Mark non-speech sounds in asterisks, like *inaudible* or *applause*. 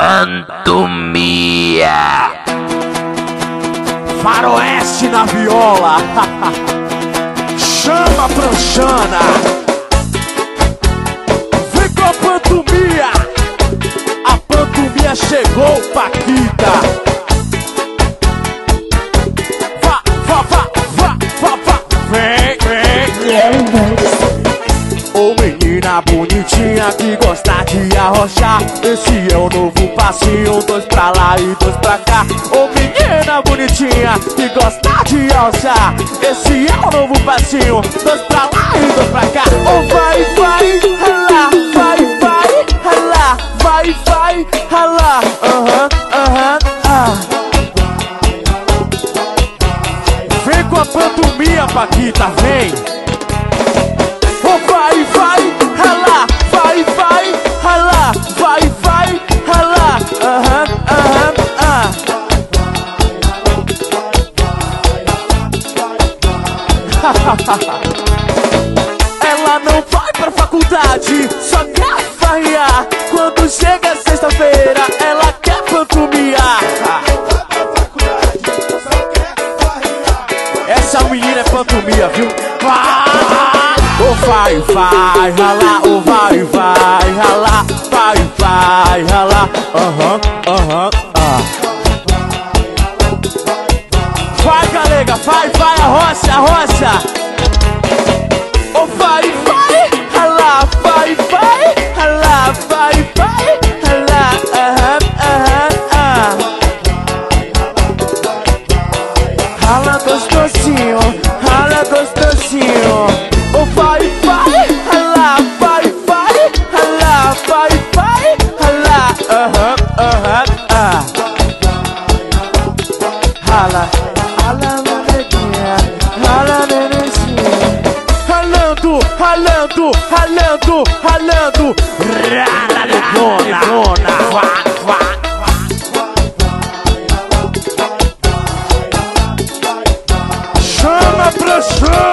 Pantomia. Faroeste na viola. *laughs* Chama pranchana. Vem com a pantomia. A pantomia chegou, Paquita. Vá, vá, vá, vá, vá, vá. Vem, vem. Ô menina bonitinha que gosta de arrochar. Esse é o novo passinho, dois pra lá e dois pra cá. Ô menina bonitinha que gosta de arrochar. Esse é o novo passinho, dois pra lá e dois pra cá. Ô vai, vai, rala, vai, vai, rala, vai, vai, rala Aham, aham, ah. Vem com a pantomia, Paquita, vem Ela não vai pra faculdade, só quer farrear. Quando chega sexta-feira, ela quer pantumiar. Essa menina é pantomia, viu? Vai! Oh, vai, vai, ralar, oh, vai, vai, ralar, vai, vai, ralar, aham, aham, ah. Vai, galega, vai, vai, arrocha, arrocha. Rala gostosinho, rala gostosinho. Oh, vai, vai, rala, vai, vai, rala, vai, vai, rala. Aham, aham, ah. Rala, rala na neguinha, rala nenenzinha. Ralando, ralando, ralando, ralando. Rala, negona, negona. Vá, vá. Chama pra chama!